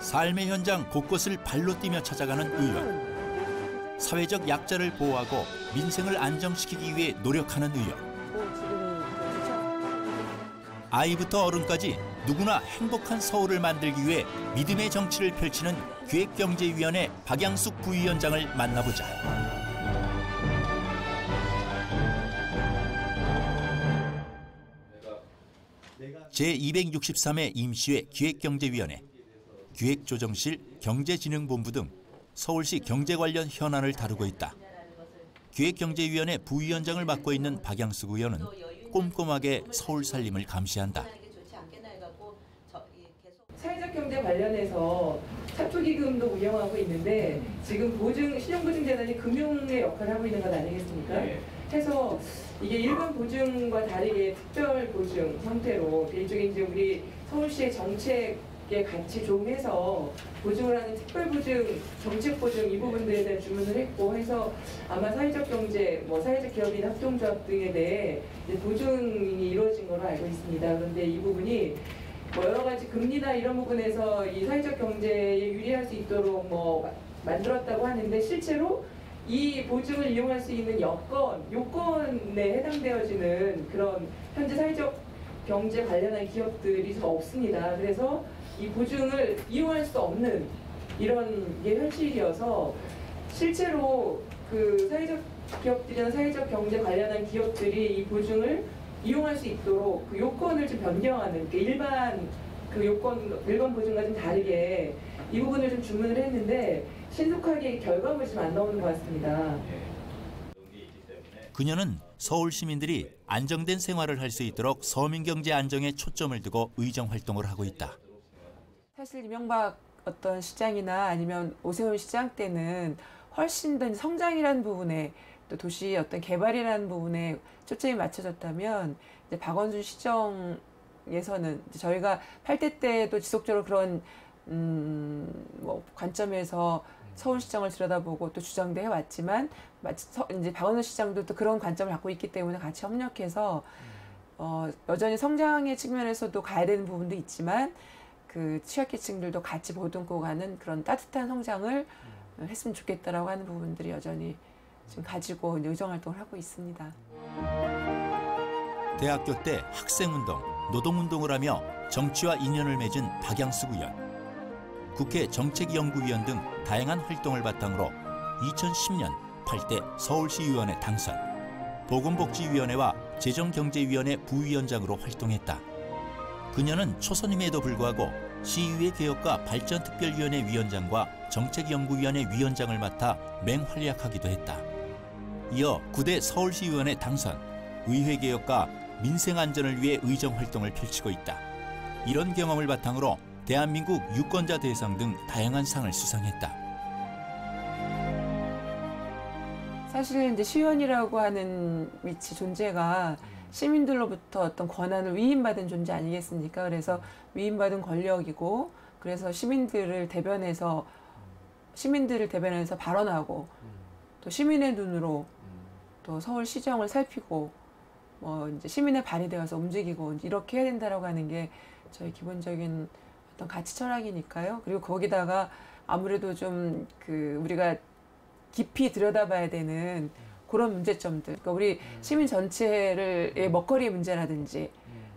삶의 현장 곳곳을 발로 뛰며 찾아가는 의원. 사회적 약자를 보호하고 민생을 안정시키기 위해 노력하는 의원. 아이부터 어른까지 누구나 행복한 서울을 만들기 위해 믿음의 정치를 펼치는 기획경제위원회 박양숙 부위원장을 만나보자. 제263회 임시회 기획경제위원회, 기획조정실, 경제진흥본부 등 서울시 경제 관련 현안을 다루고 있다. 기획경제위원회 부위원장을 맡고 있는 박양숙 의원은 꼼꼼하게 서울 살림을 감시한다. 사회적 경제 관련해서 차투기금도 운영하고 있는데 지금 보증 신용보증재단이 금융의 역할을 하고 있는 것 아니겠습니까? 네. 해서 이게 일반 보증과 다르게 특별 보증 형태로 일종의 이제 우리 서울시의 정책 에 같이 종해서 보증을 하는 특별 보증, 정책 보증 이 부분들에 대한 주문을 했고 해서 아마 사회적 경제, 뭐 사회적 기업이나 합동조합 등에 대해 보증이 이루어진 걸로 알고 있습니다. 그런데 이 부분이 뭐 여러 가지 금리나 이런 부분에서 이 사회적 경제에 유리할 수 있도록 뭐 마- 만들었다고 하는데 실제로 이 보증을 이용할 수 있는 여건, 요건에 해당되어지는 그런 현재 사회적 경제 관련한 기업들이 더 없습니다. 그래서 이 보증을 이용할 수 없는 이런 게 현실이어서 실제로 그 사회적 기업들이나 사회적 경제 관련한 기업들이 이 보증을 이용할 수 있도록 그 요건을 좀 변경하는 그 일반 그 요건 일반 보증과 좀 다르게 이 부분을 좀 주문을 했는데 신속하게 결과물이 좀 안 나오는 것 같습니다. 그녀는 서울 시민들이 안정된 생활을 할 수 있도록 서민 경제 안정에 초점을 두고 의정 활동을 하고 있다. 사실 이명박 어떤 시장이나 아니면 오세훈 시장 때는 훨씬 더 성장이라는 부분에 또 도시 어떤 개발이라는 부분에 초점이 맞춰졌다면 이제 박원순 시정에서는 저희가 8대 때도 지속적으로 그런 음 뭐 관점에서 서울시장을 들여다보고 또 주장도 해왔지만 마치 서- 이제 박원순 시장도 또 그런 관점을 갖고 있기 때문에 같이 협력해서 어 여전히 성장의 측면에서도 가야 되는 부분도 있지만 그 취약계층들도 같이 보듬고 가는 그런 따뜻한 성장을 했으면 좋겠다라고 하는 부분들이 여전히 지금 가지고 의정 활동을 하고 있습니다. 대학교 때 학생운동, 노동운동을 하며 정치와 인연을 맺은 박양숙 의원. 국회 정책연구위원 등 다양한 활동을 바탕으로 2010년 8대 서울시의원에 당선, 보건복지위원회와 재정경제위원회 부위원장으로 활동했다. 그녀는 초선임에도 불구하고 시의회 개혁과 발전특별위원회 위원장과 정책연구위원회 위원장을 맡아 맹활약하기도 했다. 이어 9대 서울시의원에 당선, 의회 개혁과 민생 안전을 위해 의정 활동을 펼치고 있다. 이런 경험을 바탕으로 대한민국 유권자 대상 등 다양한 상을 수상했다. 사실 이제 시의원이라고 하는 위치 존재가 시민들로부터 어떤 권한을 위임받은 존재 아니겠습니까? 그래서 위임받은 권력이고 그래서 시민들을 대변해서 시민들을 대변해서 발언하고 또 시민의 눈으로 또 서울 시정을 살피고 뭐 이제 시민의 발이 되어서 움직이고 이렇게 해야 된다라고 하는 게 저희 기본적인 어떤 가치 철학이니까요. 그리고 거기다가 아무래도 좀 그 우리가 깊이 들여다봐야 되는 그런 문제점들. 그러니까 우리 시민 전체를 먹거리의 문제라든지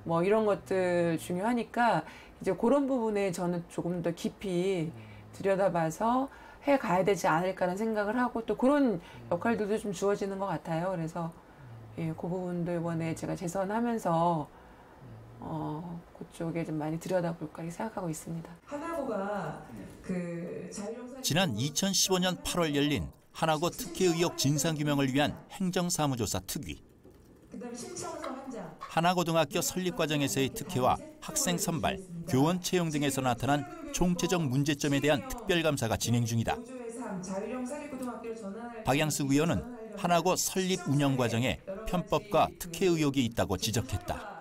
뭐 이런 것들 중요하니까 이제 그런 부분에 저는 조금 더 깊이 들여다봐서 해 가야 되지 않을까라는 생각을 하고 또 그런 역할들도 좀 주어지는 것 같아요. 그래서 예, 그 부분도 이번에 제가 재선하면서 어, 그쪽에 좀 많이 들여다볼까 생각하고 있습니다. 하나고가 그 지난 2015년 8월 열린 하나고 특혜 의혹 진상규명을 위한 행정사무조사 특위. 하나고등학교 설립 과정에서의 특혜와 학생 선발, 교원 채용 등에서 나타난 총체적 문제점에 대한 특별감사가 진행 중이다. 박양숙 의원은 하나고 설립 운영 과정에 편법과 특혜 의혹이 있다고 지적했다.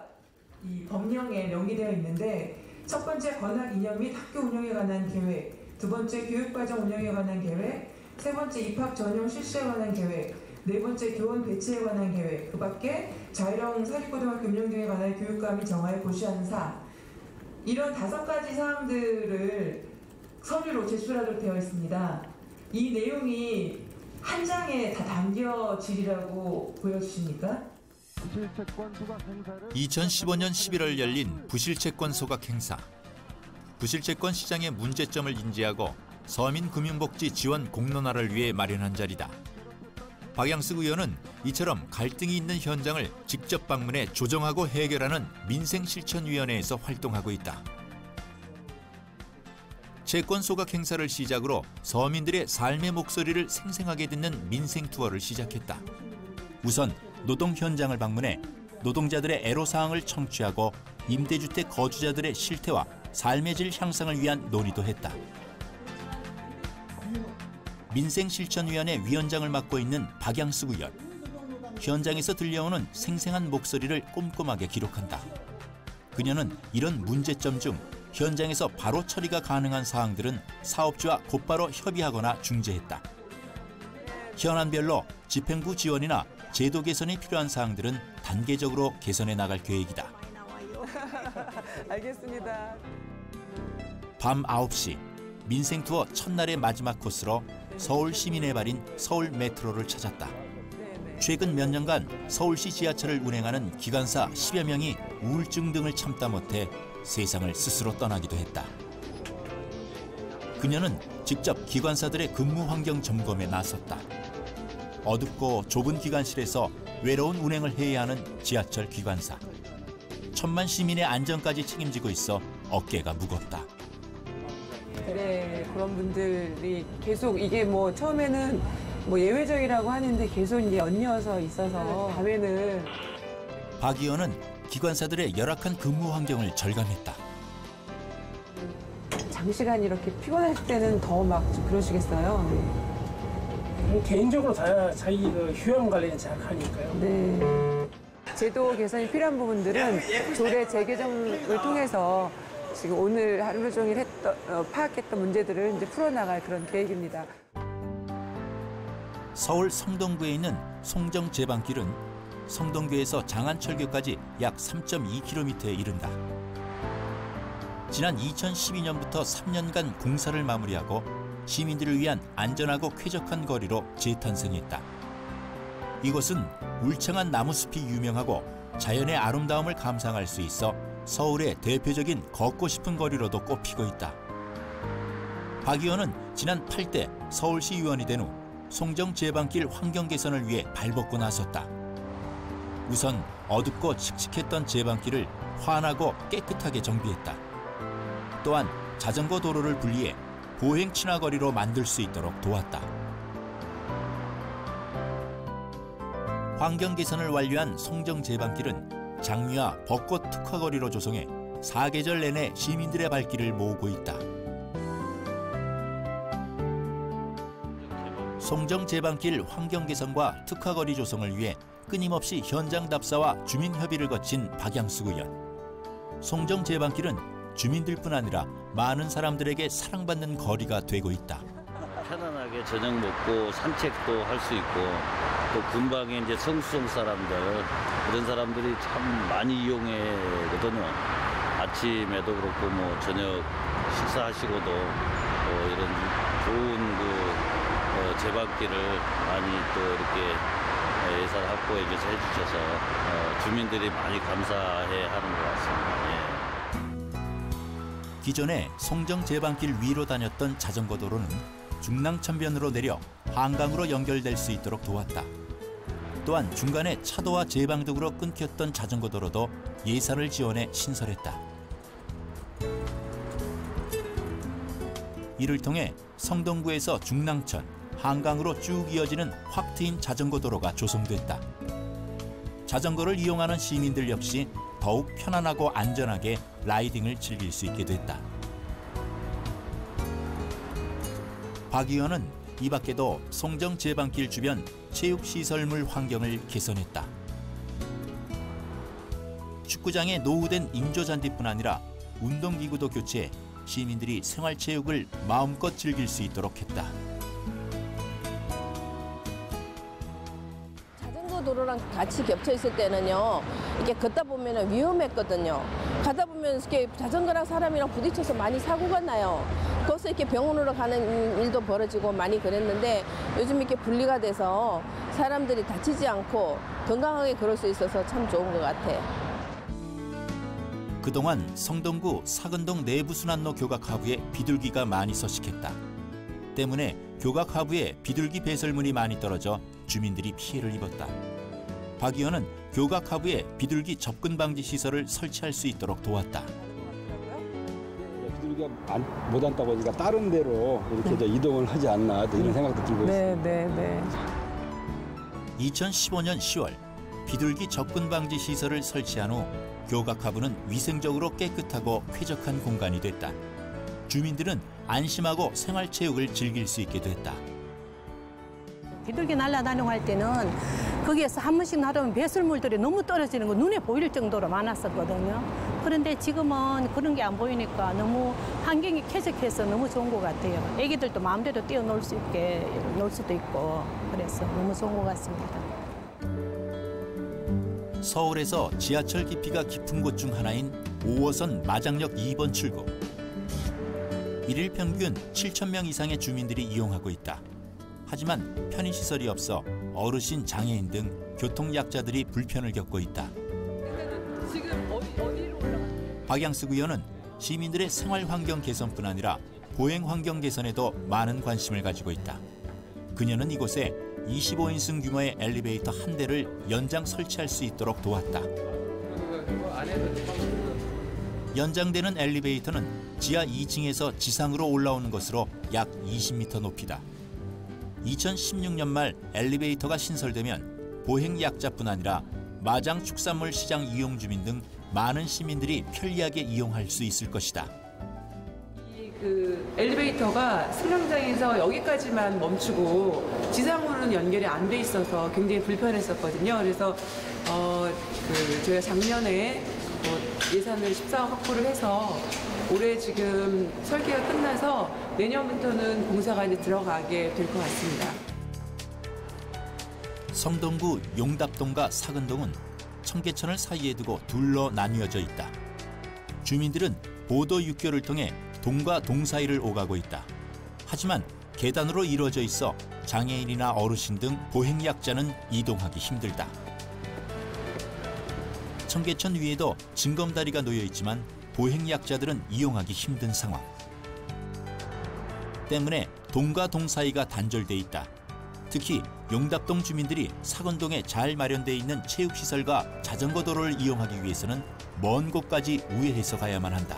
이 법령에 명기되어 있는데 첫 번째 권학 이념 및 학교 운영에 관한 계획, 두 번째 교육과정 운영에 관한 계획, 세 번째 입학 전형 실시에 관한 계획, 네 번째 교원 배치에 관한 계획, 그 밖에 자율형 사립고등학교 운영 등에 관한 교육감이 정하여 고시하는 사 이런 다섯 가지 사항들을 서류로 제출하도록 되어 있습니다. 이 내용이 한 장에 다 담겨지리라고 보여주십니까? 2015년 11월 열린 부실채권 소각 행사. 부실채권 시장의 문제점을 인지하고 서민금융복지 지원 공론화를 위해 마련한 자리다. 박양숙 의원은 이처럼 갈등이 있는 현장을 직접 방문해 조정하고 해결하는 민생실천위원회에서 활동하고 있다. 채권 소각 행사를 시작으로 서민들의 삶의 목소리를 생생하게 듣는 민생 투어를 시작했다. 우선 노동 현장을 방문해 노동자들의 애로사항을 청취하고 임대주택 거주자들의 실태와 삶의 질 향상을 위한 논의도 했다. 민생실천위원회 위원장을 맡고 있는 박양숙 의원. 현장에서 들려오는 생생한 목소리를 꼼꼼하게 기록한다. 그녀는 이런 문제점 중 현장에서 바로 처리가 가능한 사항들은 사업주와 곧바로 협의하거나 중재했다. 현안별로 집행부 지원이나 제도 개선이 필요한 사항들은 단계적으로 개선해 나갈 계획이다. 알겠습니다. 밤 9시 민생 투어 첫날의 마지막 코스로 서울 시민의 발인 서울 메트로를 찾았다. 최근 몇 년간 서울시 지하철을 운행하는 기관사 10여 명이 우울증 등을 참다 못해 세상을 스스로 떠나기도 했다. 그녀는 직접 기관사들의 근무 환경 점검에 나섰다. 어둡고 좁은 기관실에서 외로운 운행을 해야 하는 지하철 기관사. 천만 시민의 안전까지 책임지고 있어 어깨가 무겁다. 네, 그런 분들이 계속 이게 뭐 처음에는 뭐 예외적이라고 하는데 계속 이제 연이어서 있어서 밤에는 박 의원은 기관사들의 열악한 근무 환경을 절감했다. 장시간 이렇게 피곤할 때는 더 막 그러시겠어요. 뭐 개인적으로 다 자기 그 휴양 관리는 잘 하니까요. 네. 제도 개선이 필요한 부분들은 조례 재개정을 통해서 지금 오늘 하루 종일 했던, 어, 파악했던 문제들을 이제 풀어나갈 그런 계획입니다. 서울 성동구에 있는 송정 제방길은 성동구에서 장안철교까지 약 3.2km에 이른다. 지난 2012년부터 3년간 공사를 마무리하고 시민들을 위한 안전하고 쾌적한 거리로 재탄생했다. 이곳은 울창한 나무숲이 유명하고 자연의 아름다움을 감상할 수 있어 서울의 대표적인 걷고 싶은 거리로도 꼽히고 있다. 박 의원은 지난 8대 서울시 의원이 된 후 송정 제방길 환경 개선을 위해 발벗고 나섰다. 우선 어둡고 칙칙했던 제방길을 환하고 깨끗하게 정비했다. 또한 자전거 도로를 분리해 보행 친화 거리로 만들 수 있도록 도왔다. 환경 개선을 완료한 송정 제방길은 장미와 벚꽃 특화 거리로 조성해 사계절 내내 시민들의 발길을 모으고 있다. 송정 제방길 환경 개선과 특화 거리 조성을 위해 끊임없이 현장 답사와 주민 협의를 거친 박양숙 의원. 송정 제방길은 주민들뿐 아니라 많은 사람들에게 사랑받는 거리가 되고 있다. 편안하게 저녁 먹고 산책도 할 수 있고 또 근방에 이제 성수동 사람들 그런 사람들이 참 많이 이용해거든요. 아침에도 그렇고 뭐 저녁 식사하시고도 어, 이런 좋은 그 어, 제방길을 많이 또 이렇게 어, 예산 확보해 주셔서 해주셔서 어, 주민들이 많이 감사해 하는 것 같습니다. 예. 기존에 송정 제방길 위로 다녔던 자전거 도로는 중랑천변으로 내려 한강으로 연결될 수 있도록 도왔다. 또한 중간에 차도와 제방 등으로 끊겼던 자전거 도로도 예산을 지원해 신설했다. 이를 통해 성동구에서 중랑천, 한강으로 쭉 이어지는 확 트인 자전거 도로가 조성됐다. 자전거를 이용하는 시민들 역시 더욱 편안하고 안전하게 라이딩을 즐길 수 있게 됐다. 박 의원은 이 밖에도 송정 제방길 주변 체육시설물 환경을 개선했다. 축구장에 노후된 인조잔디뿐 아니라 운동기구도 교체해 시민들이 생활체육을 마음껏 즐길 수 있도록 했다. 도로랑 같이 겹쳐 있을 때는요, 이게 걷다 보면 위험했거든요. 가다 보면 이렇게 자전거랑 사람이랑 부딪혀서 많이 사고가 나요. 거기서 이렇게 병원으로 가는 일도 벌어지고 많이 그랬는데 요즘 이렇게 분리가 돼서 사람들이 다치지 않고 건강하게 걸을 수 있어서 참 좋은 것 같아요. 그동안 성동구 사근동 내부순환로 교각 하부에 비둘기가 많이 서식했다. 때문에 교각 하부에 비둘기 배설물이 많이 떨어져 주민들이 피해를 입었다. 박 의원은 교각 하부에 비둘기 접근 방지 시설을 설치할 수 있도록 도왔다. 비둘기가 안- 못 앉다 보니까 다른 데로 이렇게 저 이동을 하지 않나 또 이런 생각도 들고 있습니다. 네, 네. 2015년 10월 비둘기 접근 방지 시설을 설치한 후 교각 하부는 위생적으로 깨끗하고 쾌적한 공간이 됐다. 주민들은 안심하고 생활체육을 즐길 수 있게 됐다. 비둘기 날아다니고 할 때는 거기에서 한 번씩 나르면 배설물들이 너무 떨어지는 거 눈에 보일 정도로 많았었거든요. 그런데 지금은 그런 게 안 보이니까 너무 환경이 쾌적해서 너무 좋은 것 같아요. 애기들도 마음대로 뛰어놀 수 있게 놀 수도 있고 그래서 너무 좋은 것 같습니다. 서울에서 지하철 깊이가 깊은 곳 중 하나인 5호선 마장역 2번 출구. 일일 평균 7천 명 이상의 주민들이 이용하고 있다. 하지만 편의시설이 없어 어르신, 장애인 등 교통약자들이 불편을 겪고 있다. 박양수 의원은 시민들의 생활 환경 개선뿐 아니라 보행 환경 개선에도 많은 관심을 가지고 있다. 그녀는 이곳에 25인승 규모의 엘리베이터 한 대를 연장 설치할 수 있도록 도왔다. 연장되는 엘리베이터는 지하 2층에서 지상으로 올라오는 것으로 약 20m 높이다. 2016년 말 엘리베이터가 신설되면 보행 약자뿐 아니라 마장 축산물 시장 이용 주민 등 많은 시민들이 편리하게 이용할 수 있을 것이다. 이그 엘리베이터가 승강장에서 여기까지만 멈추고 지상으로는 연결이 안 돼 있어서 굉장히 불편했었거든요. 그래서 어, 그 저희가 작년에 뭐 예산을 14억 확보를 해서 올해 지금 설계가 끝나서 내년부터는 공사가 이제 들어가게 될 것 같습니다. 성동구 용답동과 사근동은 청계천을 사이에 두고 둘러 나뉘어져 있다. 주민들은 보도 육교를 통해 동과 동 사이를 오가고 있다. 하지만 계단으로 이루어져 있어 장애인이나 어르신 등 보행약자는 이동하기 힘들다. 청계천 위에도 징검다리가 놓여 있지만 보행약자들은 이용하기 힘든 상황. 때문에 동과 동 사이가 단절돼 있다. 특히 용답동 주민들이 사건동에 잘 마련돼 있는 체육시설과 자전거 도로를 이용하기 위해서는 먼 곳까지 우회해서 가야만 한다.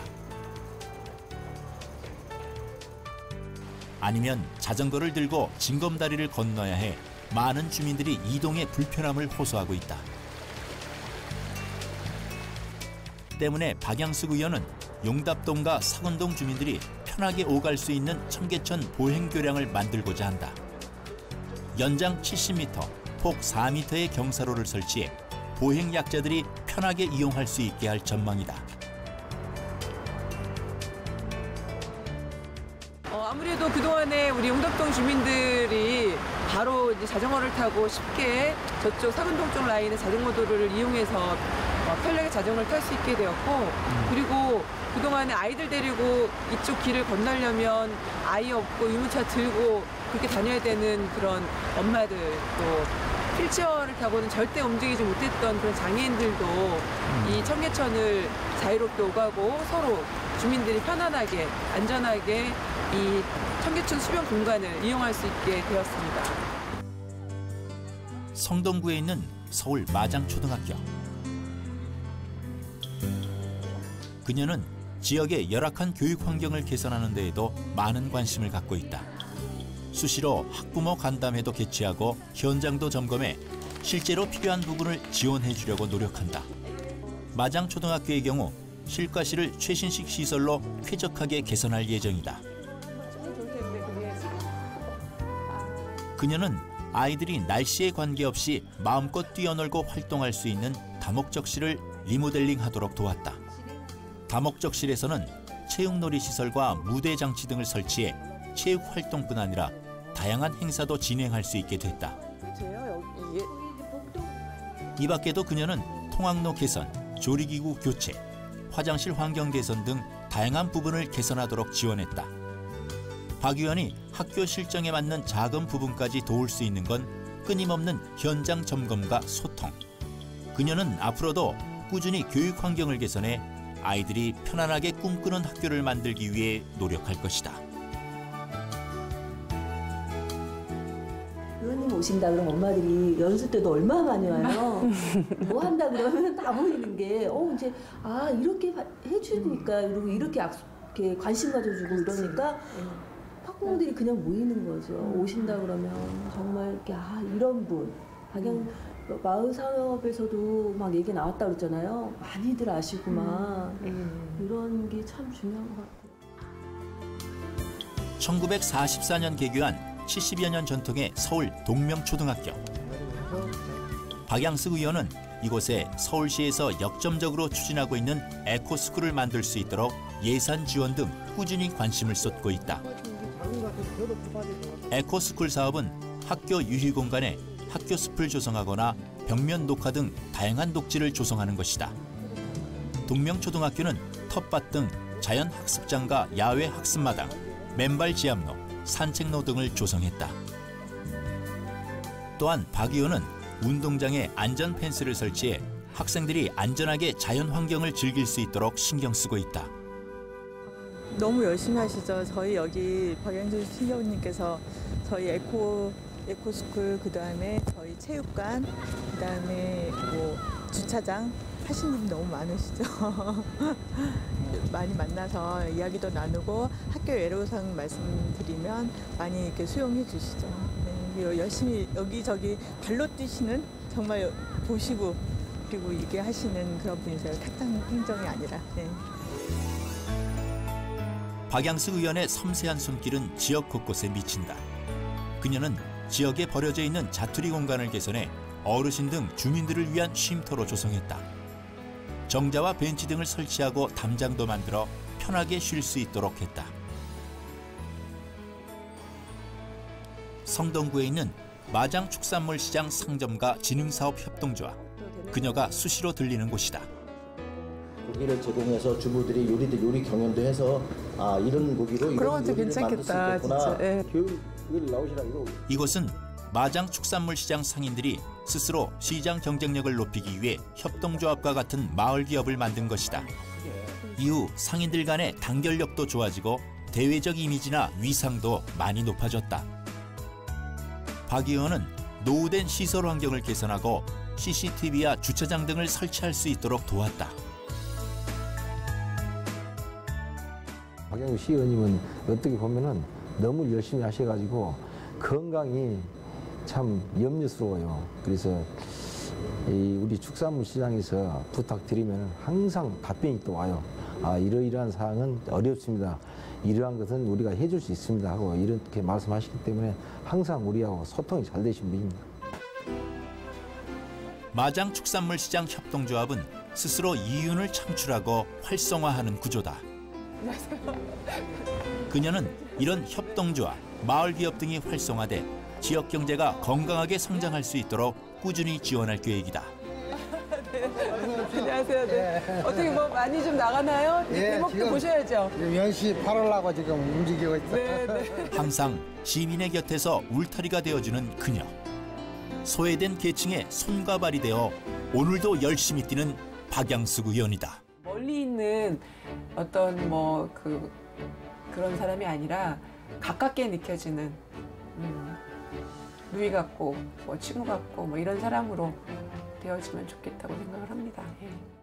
아니면 자전거를 들고 징검다리를 건너야 해 많은 주민들이 이동에 불편함을 호소하고 있다. 때문에 박양숙 의원은 용답동과 사건동 주민들이 편하게 오갈 수 있는 청계천 보행교량을 만들고자 한다. 연장 70m, 폭 4m의 경사로를 설치해 보행약자들이 편하게 이용할 수 있게 할 전망이다. 어, 아무래도 그동안에 우리 용답동 주민들이 바로 자전거를 타고 쉽게 저쪽 사근동 쪽 라인의 자전거 도로를 이용해서 어, 편하게 자전거를 탈 수 있게 되었고 그리고 그동안에 아이들 데리고 이쪽 길을 건너려면 아이 없고 유모차 들고 그렇게 다녀야 되는 그런 엄마들 또 휠체어를 타고는 절대 움직이지 못했던 그런 장애인들도 이 청계천을 자유롭게 오가고 서로 주민들이 편안하게 안전하게 이 청계천 수변 공간을 이용할 수 있게 되었습니다. 성동구에 있는 서울 마장초등학교. 그녀는 지역의 열악한 교육 환경을 개선하는 데에도 많은 관심을 갖고 있다. 수시로 학부모 간담회도 개최하고 현장도 점검해 실제로 필요한 부분을 지원해 주려고 노력한다. 마장초등학교의 경우 실과실을 최신식 시설로 쾌적하게 개선할 예정이다. 그녀는 아이들이 날씨에 관계없이 마음껏 뛰어놀고 활동할 수 있는 다목적실을 리모델링하도록 도왔다. 다목적실에서는 체육놀이 시설과 무대 장치 등을 설치해 체육 활동뿐 아니라 다양한 행사도 진행할 수 있게 됐다. 이 밖에도 그녀는 통학로 개선, 조리기구 교체, 화장실 환경 개선 등 다양한 부분을 개선하도록 지원했다. 박 의원이 학교 실정에 맞는 작은 부분까지 도울 수 있는 건 끊임없는 현장 점검과 소통. 그녀는 앞으로도 꾸준히 교육 환경을 개선해 아이들이 편안하게 꿈꾸는 학교를 만들기 위해 노력할 것이다. 의원님 오신다 그러면 엄마들이 연수 때도 얼마나 많이 와요. 뭐 한다 그러면 다 보이는 게, 어, 이제, 아, 이렇게 바- 해주니까, 그리고 이렇게 약, 이렇게 관심 가져주고 이러니까 학부모들이 그냥 모이는 거죠. 오신다 그러면 정말 이렇게, 아, 이런 분. 박영, 마을 사업에서도 막 얘기 나왔다 그랬잖아요. 많이들 아시구만. 이런 게 참 중요한 것 같아요. 1944년 개교한 70여 년 전통의 서울 동명초등학교. 박양숙 의원은 이곳에 서울시에서 역점적으로 추진하고 있는 에코스쿨을 만들 수 있도록 예산 지원 등 꾸준히 관심을 쏟고 있다. 에코스쿨 사업은 학교 유희 공간에 학교 숲을 조성하거나 벽면 녹화 등 다양한 녹지를 조성하는 것이다. 동명초등학교는 텃밭 등 자연 학습장과 야외 학습마당, 맨발 지압로, 산책로 등을 조성했다. 또한 박 의원은 운동장에 안전 펜스를 설치해 학생들이 안전하게 자연 환경을 즐길 수 있도록 신경 쓰고 있다. 너무 열심히 하시죠. 저희 여기 박양숙 의원님께서 저희 에코 에코스쿨 그 다음에 저희 체육관 그 다음에 뭐 주차장 하신 분이 너무 많으시죠. 많이 만나서 이야기도 나누고 학교 애로사항 말씀드리면 많이 이렇게 수용해 주시죠. 네, 열심히 여기저기 발로 뛰시는 정말 보시고 그리고 이게 하시는 그런 분이세요. 탁당 행정이 아니라. 네. 박양숙 의원의 섬세한 손길은 지역 곳곳에 미친다. 그녀는 지역에 버려져 있는 자투리 공간을 개선해 어르신 등 주민들을 위한 쉼터로 조성했다. 정자와 벤치 등을 설치하고 담장도 만들어 편하게 쉴 수 있도록 했다. 성동구에 있는 마장 축산물 시장 상점과 진흥사업 협동조합. 그녀가 수시로 들리는 곳이다. 고기를 제공해서 주부들이 요리들 요리 경연도 해서 아 이런 고기로 이런 그런 것도 요리를 만들 수 괜찮겠다, 있겠구나. 진짜. 예. 이곳은 마장 축산물 시장 상인들이 스스로 시장 경쟁력을 높이기 위해 협동조합과 같은 마을 기업을 만든 것이다. 이후 상인들 간의 단결력도 좋아지고 대외적 이미지나 위상도 많이 높아졌다. 박 의원은 노후된 시설 환경을 개선하고 CCTV와 주차장 등을 설치할 수 있도록 도왔다. 박영수 시의원님은 어떻게 보면은 너무 열심히 하셔가지고 건강이 참 염려스러워요. 그래서 이 우리 축산물 시장에서 부탁드리면 항상 답변이 또 와요. 아 이러이러한 사항은 어렵습니다. 이러한 것은 우리가 해줄 수 있습니다 하고 이렇게 말씀하시기 때문에 항상 우리하고 소통이 잘 되신 분입니다. 마장 축산물 시장 협동조합은 스스로 이윤을 창출하고 활성화하는 구조다. 그녀는 이런 협동조합, 마을 기업 등이 활성화돼 지역 경제가 건강하게 성장할 수 있도록 꾸준히 지원할 계획이다. 안녕하세요. 네. 어떻게 뭐 많이 좀 나가나요? 예, 대목도 보셔야죠. 연시 팔으려고 지금 움직이고 있어요. 네, 네. 항상 시민의 곁에서 울타리가 되어주는 그녀. 소외된 계층의 손과 발이 되어 오늘도 열심히 뛰는 박양숙 의원이다. 멀리 있는 어떤 뭐 그 그런 사람이 아니라 가깝게 느껴지는 음, 누이 같고 뭐 친구 같고 뭐 이런 사람으로 되어지면 좋겠다고 생각을 합니다. 예.